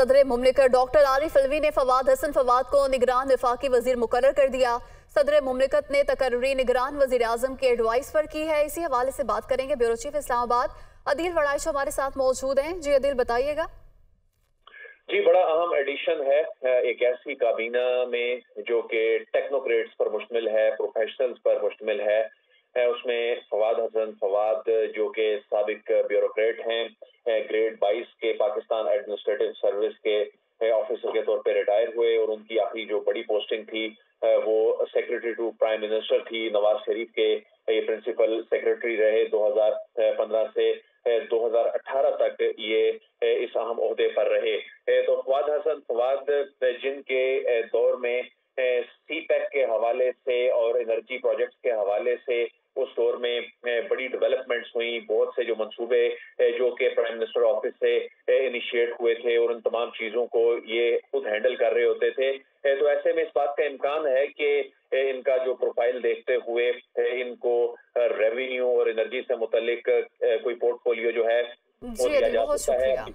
सदर मुमलिकत डॉक्टर आरिफ अलवी ने फवाद हसन फवाद को निगरान विफाकी वज़ीर मुकर कर दिया। सदर मुमलिकत ने तकर्री निगरान वज़ीर अजम की एडवाइस पर की है। इसी हवाले से बात करेंगे ब्यूरो चीफ इस्लामाबाद। अदील वड़ाइश हमारे साथ मौजूद हैं। जी अदील, बताइएगा। जी, बड़ा अहम एडिशन है एक ऐसी काबीना में जो कि टेक्नोक्रेट्स पर मुश्तमिल है प्रोफेशनल्स पर मुश्तमिल है। उसमें फवाद हसन फवाद, जो कि सबक ब्यूरोक्रेट हैं ग्रेड 22 के पाकिस्तान एडमिनिस्ट्रेटिव सर्विस के ऑफिसर के तौर पे रिटायर हुए और उनकी आखिरी जो बड़ी पोस्टिंग थी वो सेक्रेटरी टू प्राइम मिनिस्टर थी, नवाज़ शरीफ के ये प्रिंसिपल सेक्रेटरी रहे 2015 से 2018 तक ये इस अहम अहदे पर रहे। तो फवाद हसन फवाद, जिनके दौर में हवाले से और एनर्जी प्रोजेक्ट्स के हवाले से उस दौर में बड़ी डेवलपमेंट्स हुई। बहुत से जो मंसूबे जो कि प्राइम मिनिस्टर ऑफ़िस से इनिशिएट हुए थे और उन तमाम चीज़ों को ये खुद हैंडल कर रहे होते थे। तो ऐसे में इस बात का इम्कान है कि इनका जो प्रोफ़ाइल देखते हुए इनको रेवेन्यू और एनर्जी से मुतलिक कोई पोर्टफोलियो जो है जी बहुत शुक्रिया।